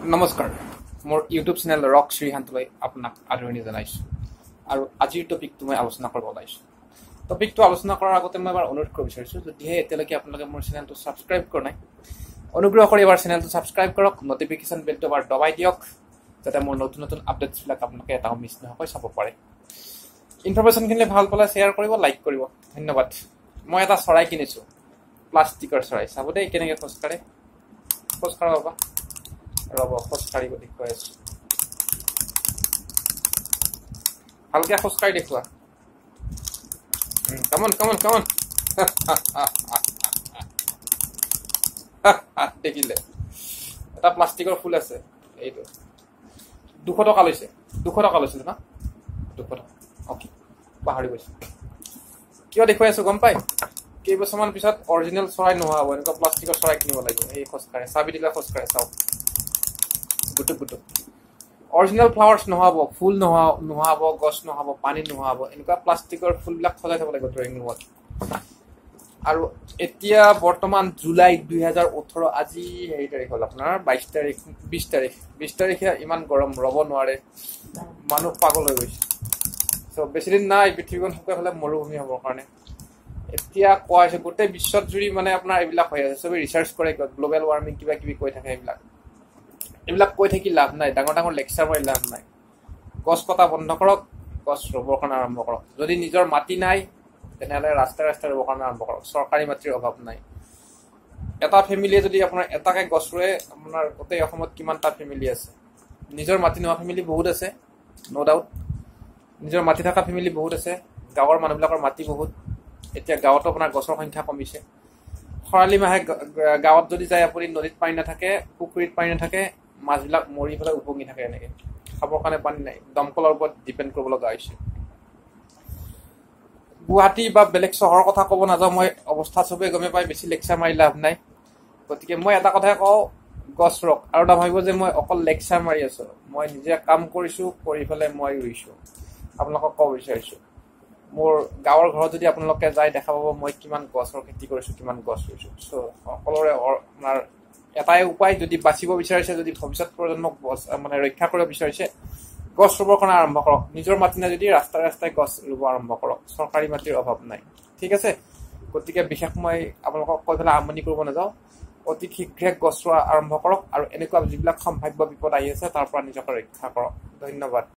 নমস্কাৰ। মোৰ YouTube channel rock শ্ৰীহান্তলৈ আপোনাক আদৰণি জনাইছোঁ। আৰু আজিৰ টপিকটো মই আলোচনা কৰিব ওলাইছোঁ। টপিকটো আলোচনা কৰাৰ আগতে মই এবাৰ অনুৰোধ কৰিব বিচাৰিছোঁ যদিহে এতিয়ালৈকে আপোনালোকে মোৰ চেনেলটো ছাবস্ক্ৰাইব কৰা নাই অনুগ্ৰহ কৰি এবাৰ চেনেলটো ছাবস্ক্ৰাইব কৰক নটিফিকেশ্যন বেলটো এবাৰ দবাই দিয়ক যাতে মোৰ নতুন নতুন আপডেটছবিলাক আপোনালোকে এটাও মিছ নোহোৱাকৈ চাব পাৰে। ইনফৰমেশ্যনখিনি ভাল পালে শ্বেয়াৰ কৰিব লাইক কৰিব। ধন্যবাদ। মই এটা চৰাই কিনিছোঁ প্লাষ্টিকৰ চৰাই। চাব দেই কেনেকৈ খোজকাঢ়ে। খোজকাঢ়া বাবা। ৰ'ব খোজকাঢ়িব দেখুৱাই আছোঁ ভালকে খোজকাঢ়ি দেখুওৱা কামন কামন কামন দেখিলে এটা প্লাষ্টিকৰ ফুল আছে এইটো দুশ টকা লৈছে দুশ টকা লৈছিলে ন দুশ টকা অ'কে পাহৰি গৈছোঁ কিয় দেখুৱাই আছোঁ গম পাই কেইবছৰমান পিছত অৰিজিনেল চৰাই নোহোৱা হ'ব এনেকুৱা প্লাষ্টিকৰ চৰাই কিনিব লাগিব সেই খোজকাঢ়ে চাবি দিলে খোজকাঢ়ে চাওক গুটুক গুটুক। অৰিজিনেল ফ্লাৱাৰ্ছ নোহোৱাব ফুল নোহোৱা নোহোৱাব গছ নোহোৱাব পানী নোহোৱাব এনেকুৱা প্লাষ্টিকৰ ফুলবিলাক সজাই থ'ব লাগিব ড্ৰয়িং ৰুমত আৰু এতিয়া বৰ্তমান জুলাই দুহেজাৰ ওঠৰ আজি হেৰি তাৰিখ হ'ল আপোনাৰ বাইছ তাৰিখ বিছ তাৰিখ। বিছ তাৰিখে ইমান গৰম ৰ'ব নোৱাৰে। মানুহ পাগল হৈ গৈছে। চ' বেছিদিন নাই পৃথিৱীখন শুকাই পেলাই মৰুভূমি হ'বৰ কাৰণে। এতিয়া কোৱা হৈছে গোটেই বিশ্বত জুৰি মানে আপোনাৰ এইবিলাক হৈ আছে। চবেই ৰিচাৰ্চ কৰে গ্ল'বেল ৱাৰ্মিং কিবা কিবি কৈ থাকে এইবিলাক। এইবিলাক কৈ থাকি লাভ নাই ডাঙৰ ডাঙৰ লেকচাৰ মাৰি লাভ নাই। গছ কটা বন্ধ কৰক গছ ৰুবৰ কাৰণে আৰম্ভ কৰক। যদি নিজৰ মাটি নাই তেনেহ'লে ৰাস্তাই ৰাস্তাই ৰুবৰ কাৰণে আৰম্ভ কৰক। চৰকাৰী মাটিৰ অভাৱ নাই। এটা ফেমিলিয়ে যদি আপোনাৰ এটাকে গছ ৰুৱে আপোনাৰ গোটেই অসমত কিমানটা ফেমিলি আছে? নিজৰ মাটি নোহোৱা ফেমিলি বহুত আছে ন' ডাউট নিজৰ মাটি থকা ফেমিলি বহুত আছে গাঁৱৰ মানুহবিলাকৰ মাটি বহুত। এতিয়া গাঁৱতো আপোনাৰ গছৰ সংখ্যা কমিছে। খৰালি মাহে গাঁৱত যদি যায় আপুনি নদীত পানী নাথাকে পুখুৰীত পানী নাথাকে মাছবিলাক মৰি পেলাই উপঙি থাকে এনেকে। খাবৰ কাৰণে পানী নাই। দমকলৰ ওপৰত ডিপেণ্ড কৰিব লগা হৈছে। গুৱাহাটী বা বেলেগ চহৰৰ কথা ক'ব নাযাওঁ মই অৱস্থা চবেই গমে পাই বেছি লেকচাৰ মাৰি লাভ নাই। গতিকে মই এটা কথাই কওঁ গছ ৰুওক। আৰু নাভাবিব যে মই অকল লেকচাৰ মাৰি আছোঁ। মই নিজে কাম কৰিছোঁ কৰি পেলাই মই ৰুইছোঁ। আপোনালোকক ক'ব বিচাৰিছোঁ। মোৰ গাঁৱৰ ঘৰত যদি আপোনালোকে যায় দেখা পাব মই কিমান গছৰ খেতি কৰিছোঁ কিমান গছ ৰুইছোঁ। চ' সকলোৰে আপোনাৰ এটাই উপায় যদি বাচিব বিচাৰিছে যদি ভৱিষ্যত প্ৰজন্মক মানে ৰক্ষা কৰিব বিচাৰিছে গছ ৰুবৰ কাৰণে আৰম্ভ কৰক। নিজৰ মাটি নাই যদি ৰাস্তাই ৰাস্তাই গছ ৰুব আৰম্ভ কৰক। চৰকাৰী মাটিৰ অভাৱ নাই। ঠিক আছে? গতিকে বিশেষ মই আপোনালোকক কৈ পেলাই আমনি কৰিব নাযাওঁ। অতি শীঘ্ৰে গছ ৰোৱা আৰম্ভ কৰক আৰু এনেকুৱা যিবিলাক সম্ভাৱ্য বিপদ আহি আছে তাৰ পৰা নিজকে ৰক্ষা কৰক। ধন্যবাদ।